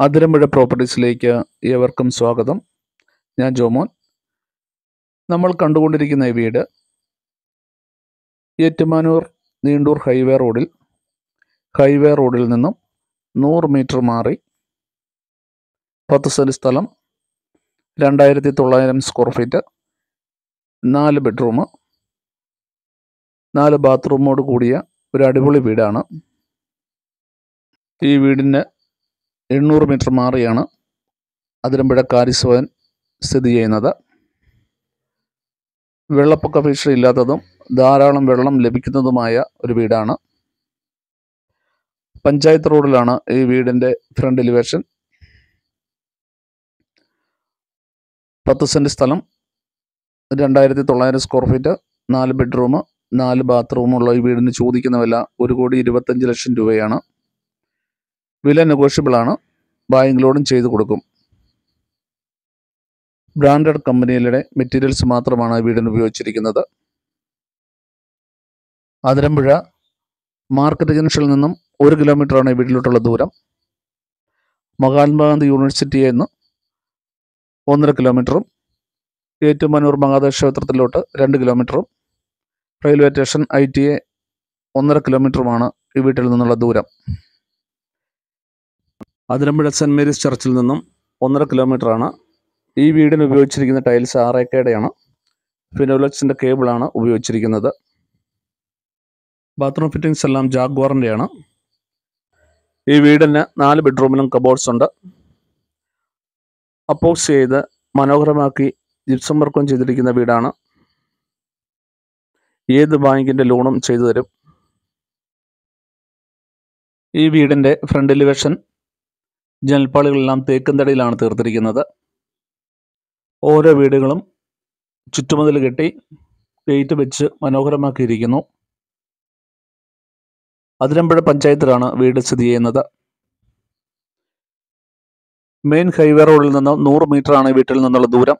അതിരമ്പുഴ പ്രോപ്പർട്ടീസിലേക്ക് ഏവർക്കും സ്വാഗതം. ഞാൻ ജോമോൻ. നമ്മൾ കണ്ടുകൊണ്ടിരിക്കുന്ന ഈ വീട് ഏറ്റുമാനൂർ നീണ്ടൂർ ഹൈവേ റോഡിൽ ഹൈവേ റോഡിൽ നിന്നും നൂറ് മീറ്റർ മാറി പത്ത് സെന്റ് സ്ഥലം രണ്ടായിരത്തി തൊള്ളായിരം സ്ക്വയർ ഫീറ്റ് നാല് ബെഡ്റൂം നാല് ബാത്റൂമോട് കൂടിയ ഒരു അടിപൊളി വീടാണ്. ഈ വീടിന് എണ്ണൂറ് മീറ്റർ മാറിയാണ് അതിരമ്പുഴ കാരിസ്വൻ സ്ഥിതി ചെയ്യുന്നത്. വെള്ളപ്പൊക്ക ഭീഷണി ഇല്ലാത്തതും ധാരാളം വെള്ളം ലഭിക്കുന്നതുമായ ഒരു വീടാണ്. പഞ്ചായത്ത് റോഡിലാണ് ഈ വീടിന്റെ ഫ്രണ്ട് എലിവേഷൻ പത്ത് സെന്റ് സ്ഥലം രണ്ടായിരത്തി തൊള്ളായിരം സ്ക്വയർ ഫീറ്റ് നാല് ബെഡ്റൂം നാല് ബാത്റൂമുള്ള ഈ വീടിന് ചോദിക്കുന്ന വില ഒരു കോടി ഇരുപത്തഞ്ച് ലക്ഷം രൂപയാണ്. വില നെഗോഷ്യബിൾ ആണ്. ബായിങ് ലോണും ചെയ്തു കൊടുക്കും. ബ്രാൻഡഡ് കമ്പനികളുടെ മെറ്റീരിയൽസ് മാത്രമാണ് വീടിന് ഉപയോഗിച്ചിരിക്കുന്നത്. അതിരമ്പുഴ മാർക്കറ്റ് ജംഗ്ഷനിൽ നിന്നും ഒരു കിലോമീറ്ററാണ് വീട്ടിലോട്ടുള്ള ദൂരം. മഹാത്മാഗാന്ധി യൂണിവേഴ്സിറ്റിയിൽ നിന്ന് ഒന്നര കിലോമീറ്ററും ഏറ്റുമാനൂർ മഹാദേവ ക്ഷേത്രത്തിലോട്ട് രണ്ട് കിലോമീറ്ററും railway station I T A ഒന്നര കിലോമീറ്ററുമാണ് ഈ വീട്ടിൽ നിന്നുള്ള ദൂരം. അതിരമ്പുഴ സെന്റ് മേരീസ് ചർച്ചിൽ നിന്നും ഒന്നര കിലോമീറ്ററാണ് ഈ വീടിന് ഉപയോഗിച്ചിരിക്കുന്ന ടൈൽസ് ആറേക്കേടെയാണ് ഫിനോലക്സിന്റെ കേബിളാണ് ഉപയോഗിച്ചിരിക്കുന്നത്. ബാത്റൂം ഫിറ്റിംഗ്സ് എല്ലാം ജാഗ്വാറിന്റെയാണ് ഈ വീടിന് നാല് ബെഡ്റൂമിലും കബോർഡ്സ് ഉണ്ട്. അപ്പോസ് ചെയ്ത് മനോഹരമാക്കി ജിപ്സം വർക്കും ചെയ്തിരിക്കുന്ന വീടാണ്. ഏത് ബാങ്കിന്റെ ലോണും ചെയ്തു തരും. ഈ വീടിന്റെ ഫ്രണ്ട് എലിവേഷൻ ജനൽപ്പാളികളെല്ലാം തേക്കുംതടിയിലാണ് തീർത്തിരിക്കുന്നത്. ഓരോ വീടുകളും ചുറ്റുമതിൽ കെട്ടി ഗേറ്റ് വെച്ച് മനോഹരമാക്കിയിരിക്കുന്നു. അതിരമ്പുഴ പഞ്ചായത്തിലാണ് വീട് സ്ഥിതി ചെയ്യുന്നത്. മെയിൻ ഹൈവേ റോഡിൽ നിന്ന് നൂറ് മീറ്ററാണ് വീട്ടിൽ നിന്നുള്ള ദൂരം.